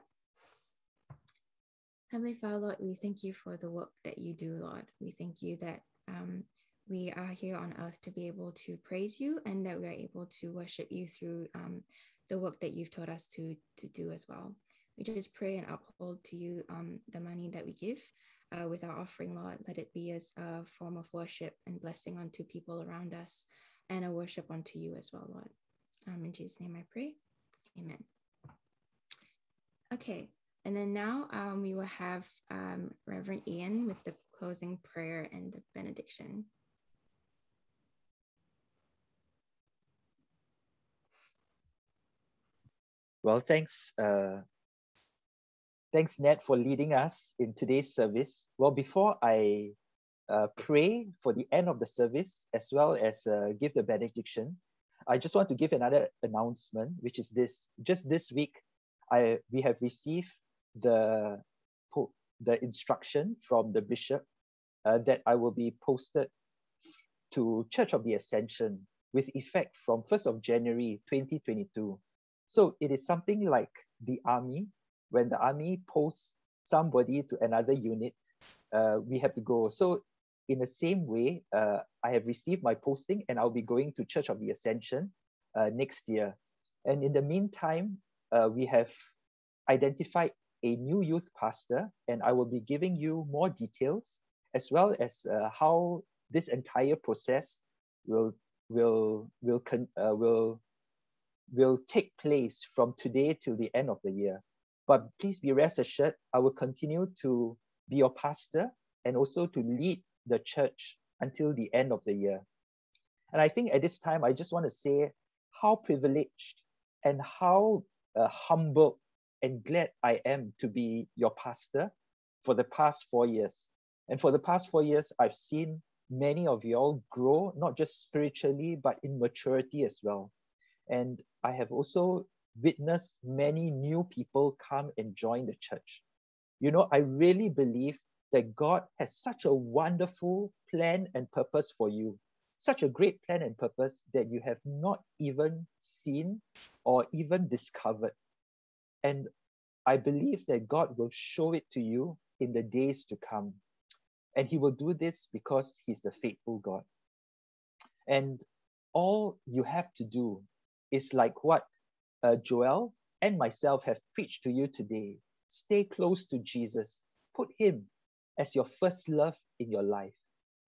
A: Heavenly Father, Lord, we thank you for the work that you do, Lord. We thank you that um, we are here on earth to be able to praise you and that we are able to worship you through um, the work that you've taught us to to do as well. We just pray and uphold to you um, the money that we give uh, with our offering, Lord. Let it be as a form of worship and blessing unto people around us and a worship unto you as well, Lord. Um, in Jesus' name I pray. Amen. Okay, and then now um, we will have um, Reverend Ian with the closing prayer and the benediction.
D: Well, thanks, uh, thanks, Ned, for leading us in today's service. Well, before I uh, pray for the end of the service as well as uh, give the benediction, I just want to give another announcement, which is this: just this week, I we have received the the instruction from the bishop uh, that I will be posted to Church of the Ascension with effect from 1st of January 2022. So it is something like the army. When the army posts somebody to another unit, uh, we have to go. So in the same way, uh, I have received my posting and I'll be going to Church of the Ascension uh, next year. And in the meantime, uh, we have identified a new youth pastor, and I will be giving you more details as well as uh, how this entire process will will will con- uh, will will take place from today till the end of the year. But please be rest assured, I will continue to be your pastor and also to lead the church until the end of the year. And I think at this time, I just want to say how privileged and how uh, humbled and glad I am to be your pastor for the past four years. And for the past four years, I've seen many of you all grow, not just spiritually, but in maturity as well. And I have also witnessed many new people come and join the church. You know, I really believe that God has such a wonderful plan and purpose for you, such a great plan and purpose that you have not even seen or even discovered. And I believe that God will show it to you in the days to come. And He will do this because He's a faithful God. And all you have to do is like what uh, Joel and myself have preached to you today. Stay close to Jesus. Put Him as your first love in your life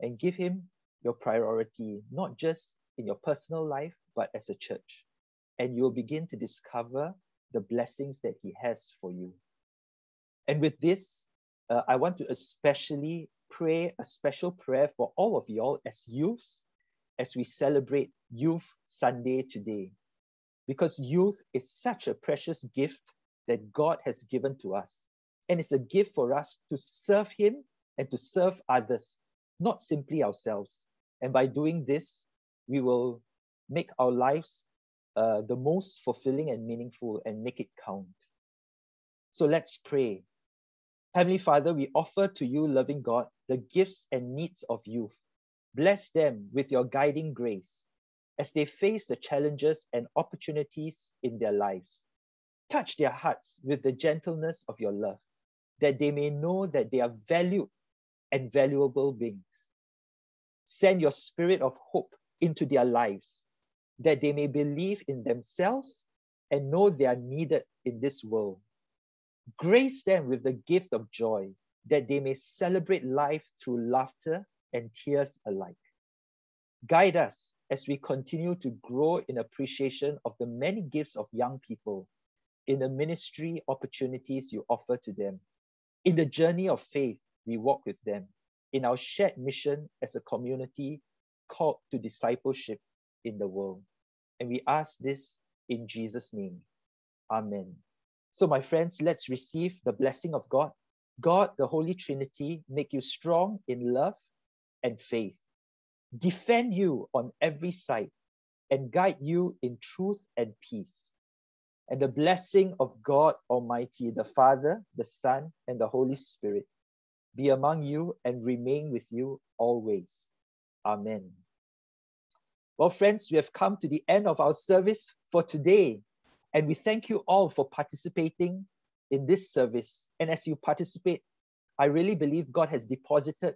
D: and give Him your priority, not just in your personal life, but as a church. And you'll begin to discover the blessings that He has for you. And with this, uh, I want to especially pray a special prayer for all of y'all as youths as we celebrate Youth Sunday today. Because youth is such a precious gift that God has given to us. And it's a gift for us to serve Him and to serve others, not simply ourselves. And by doing this, we will make our lives uh, the most fulfilling and meaningful and make it count. So let's pray. Heavenly Father, we offer to you, loving God, the gifts and needs of youth. Bless them with your guiding grace as they face the challenges and opportunities in their lives. Touch their hearts with the gentleness of your love, that they may know that they are valued and valuable beings. Send your spirit of hope into their lives that they may believe in themselves and know they are needed in this world. Grace them with the gift of joy, that they may celebrate life through laughter and tears alike. Guide us as we continue to grow in appreciation of the many gifts of young people, in the ministry opportunities you offer to them, in the journey of faith we walk with them, in our shared mission as a community called to discipleship in the world. And we ask this in Jesus' name. Amen. So, my friends, let's receive the blessing of God. God, the Holy Trinity, make you strong in love and faith, defend you on every side, and guide you in truth and peace. And the blessing of God Almighty, the Father, the Son, and the Holy Spirit be among you and remain with you always. Amen. Well, friends, we have come to the end of our service for today. And we thank you all for participating in this service. And as you participate, I really believe God has deposited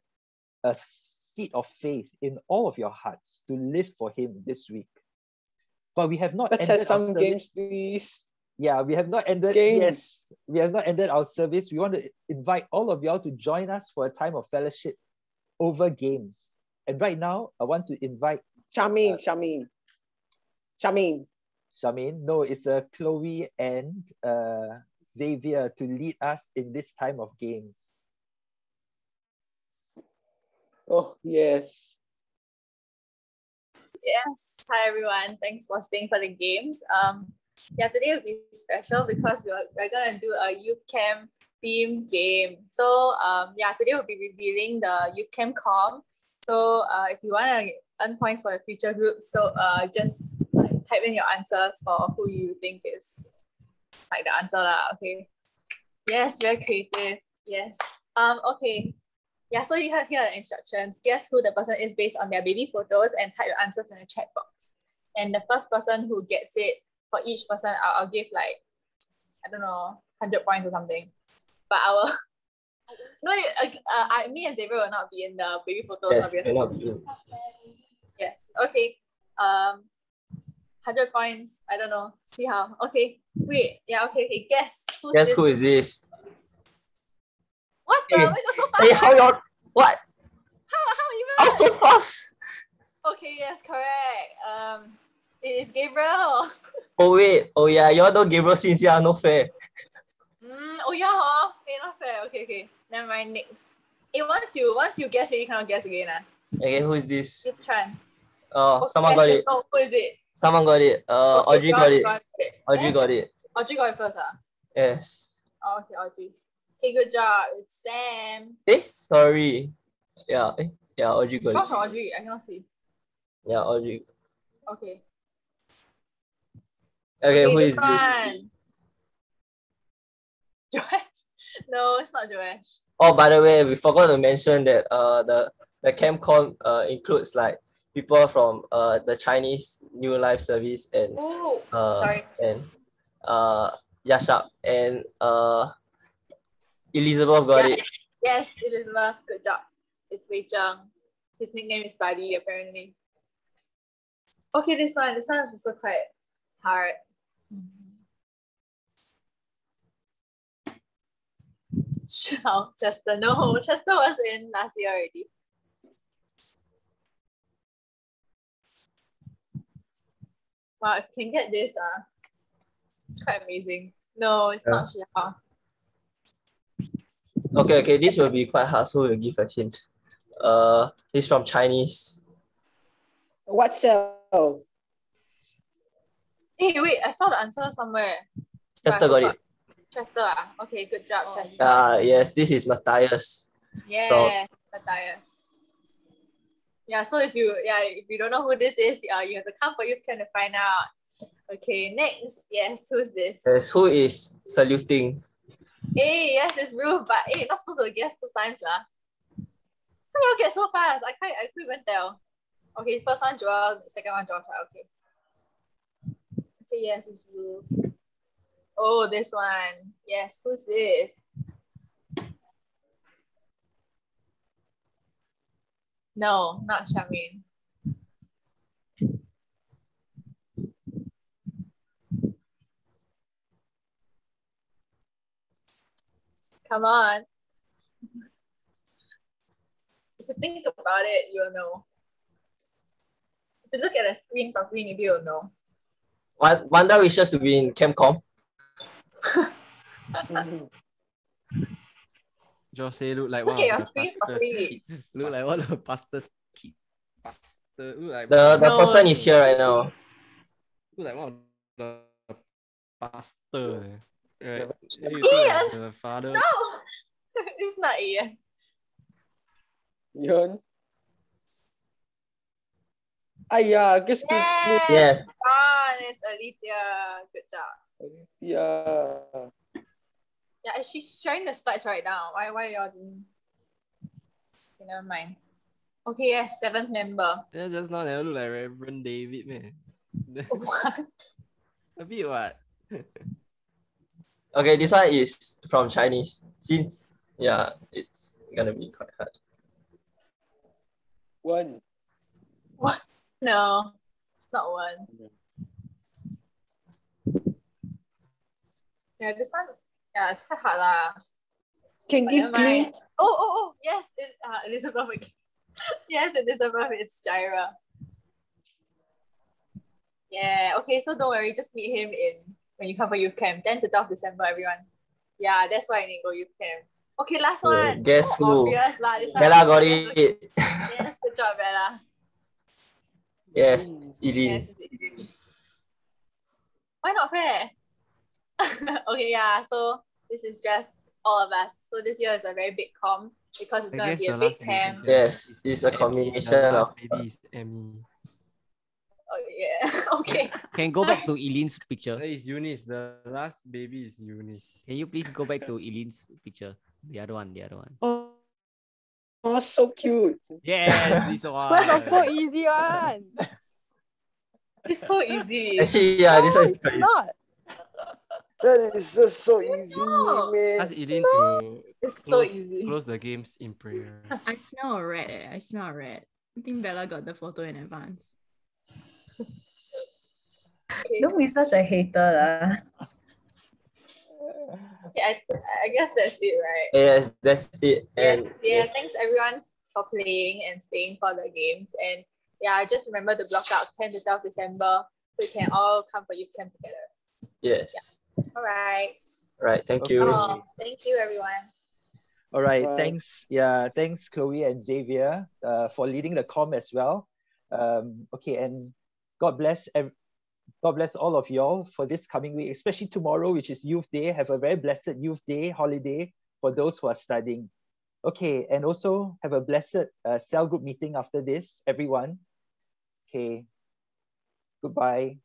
D: a seed of faith in all of your hearts to live for Him this week. But we have not
C: Let's
D: ended
C: have some games, please.
D: Yeah, we have not ended.
C: Games.
D: Yes, we have not ended our service. We want to invite all of y'all to join us for a time of fellowship over games. And right now, I want to invite
C: Shamin, Shamin. Shamin.
D: Shamin. No, it's uh, Chloe and uh, Xavier to lead us in this time of games.
C: Oh, yes.
F: Yes. Hi everyone. Thanks for staying for the games. Um, yeah, today will be special because we're, we're gonna do a youth camp theme game. So um, yeah, today we'll be revealing the youth camp com. So uh, if you wanna earn points for your future group, so uh, just like type in your answers for who you think is like the answer lah. Okay. Yes, very creative. Yes. Um. Okay. Yeah, so you have here are the instructions. Guess who the person is based on their baby photos and type your answers in the chat box. And the first person who gets it for each person, I'll, I'll give like, I don't know, 100 points or something. But I will, (laughs) no, uh, uh, I, me and Xavier will not be in the baby photos,
G: Yes,
F: obviously. Yes, okay. Um, 100 points, I don't know, see how. Okay, wait, yeah, okay, okay, guess. Who's
G: Guess
F: this?
G: who is this?
F: What the?
G: Hey,
F: so fast?
G: Hey, how y'all? What?
F: How, how you
G: How so fast?
F: Okay, yes, correct. Um, it is Gabriel. (laughs)
G: Oh wait, oh yeah, y'all know Gabriel since yeah, no fair.
F: Mm, oh yeah, huh? Hey, not fair. Okay, okay. Never mind. Next. Hey, once you once you guess, you cannot guess again. Ah,
G: Okay, who is this?
F: give chance.
G: Oh,
F: Oh,
G: someone got
F: it. Oh, who is it?
G: Someone got it. Uh,
F: Okay,
G: Audrey
F: Josh
G: got it.
F: it.
G: Audrey
F: Eh?
G: got it.
F: Audrey got it first. Ah.
G: Yes.
F: Oh, okay, Audrey. Okay, good job. It's Sam.
G: Eh, sorry. Yeah, eh, yeah, Audrey got
F: or Audrey? I cannot see.
G: Yeah, Audrey.
F: Okay.
G: Okay, who
F: this
G: is this? (laughs)
F: Joash? No, it's not Joash.
G: Oh, by the way, we forgot to mention that uh the the CampCom uh includes like people from uh the Chinese New Life Service and
F: Oh,
G: uh
F: sorry.
G: and uh Yashap and uh Elizabeth got
F: Yeah.
G: it. (laughs)
F: Yes, Elizabeth. Good job. It's Wei Zheng. His nickname is Buddy, apparently. Okay, this one. This one is also quite hard. (laughs) Oh, Chester. No, Chester was in last year already. Wow, if you can get this, uh, it's quite amazing. No, it's not Xiao.
G: Okay, okay, this will be quite hard, so we'll give a hint. Uh he's from Chinese.
C: What cell?
F: Hey, wait, I saw the answer somewhere.
G: Chester got it.
F: Chester. ah? Okay, good job, Chester.
G: Ah yes, this is Matthias.
F: yeah, Matthias. Yeah, so if you yeah if you don't know who this is, uh, you have to come for you can find out. Okay, next. Yes, who's this?
G: Uh, who is saluting?
F: Hey, yes, it's Ruth, but hey, not supposed to guess two times lah. How you get so fast? I can't I couldn't even tell. Okay, first one Joel, second one Josh. ah, Okay. Okay, yes, it's Ruth. Oh, this one. Yes, who's this? No, not Shamin. Come on. If you think about it, you'll know. If you look at the screen properly, maybe you'll know.
G: One Wanda wishes to be in CampCom. (laughs)
E: Jose look like
F: Look
E: one
F: at
E: of
F: your
E: the
F: screen
E: pastor's
F: properly.
E: kids. (laughs) Look like one of the pastor's kids. Pastor, look like
G: The the
F: No.
G: person is here right now.
E: look like one of the pastor. Right.
F: Ian!
E: the father.
F: No! (laughs) it's not Ian.
C: Yun. Aya, guess who's
F: Yes!
G: Yes.
F: Ah, it's Alethea. Good job.
C: Yeah.
F: Yeah, she's sharing the slides right now. Why why y'all doing? Okay, never mind. Okay, yes, seventh member.
E: Yeah, just now they look like Reverend David, man. (laughs)
F: What? (laughs)
E: A bit what?
G: Okay, this one is from Chinese. Since yeah, it's gonna be quite hard.
C: One. What?
F: No, it's not one. Yeah, this one. Yeah, it's quite hard lah.
C: Can
F: but
C: give?
F: Oh, oh, oh, yes, it, uh, Elizabeth. (laughs) yes, Elizabeth, it's Jira. Yeah, okay, so don't worry, just meet him in when you come for youth camp, 10 to 12 December, everyone. Yeah, that's why I need to go youth camp. Okay, last
G: Yeah,
F: one.
G: guess
F: So
G: who?
F: Obvious, lah. This one
G: Bella got it.
F: Yes, good job, Bella.
G: yes, mm. it's Eileen.
F: Yes, it is. Why not fair? (laughs) okay, yeah, so this is just all of us. So this year is a very big com because it's
E: I
F: gonna be a big camp.
G: Yes, it's a combination of-
E: Maybe baby is Emmy.
F: Oh yeah. (laughs) okay.
B: Can go back to (laughs) Eileen's picture.
E: That is Eunice. The last baby is Eunice.
B: Can you please go back to Eileen's picture? The other one, the other one.
C: Oh, oh, so cute.
B: Yes, (laughs) this one.
H: Why not so easy one?
F: It's so easy.
G: Actually, yeah, this one is
H: it's
G: quite
H: not.
C: That is just so easy,
F: know.
C: man.
E: Ask Eileen to
F: It's so
E: close,
F: easy.
E: close the games in prayer.
A: I smell a red. Eh. I smell red. I think Bella got the photo in advance.
F: Okay.
I: Don't be such a hater lah. (laughs)
F: Okay, I, I guess that's it, right?
G: Yes, that's it.
F: Yes,
G: And
F: yeah, thanks everyone for playing and staying for the games. And yeah, just remember to block out 10 to 12 December so you can all come for youth camp together.
G: yes.
F: All right.
G: Right. Thank you.
F: Oh, thank you, everyone.
D: All right.
C: Bye.
D: Thanks. Yeah. Thanks, Chloe and Xavier, uh, for leading the com as well. Um, okay. And God bless. God bless all of y'all for this coming week, especially tomorrow, which is Youth Day. Have a very blessed Youth Day holiday for those who are studying. Okay. And also have a blessed uh, cell group meeting after this, everyone. Okay. Goodbye.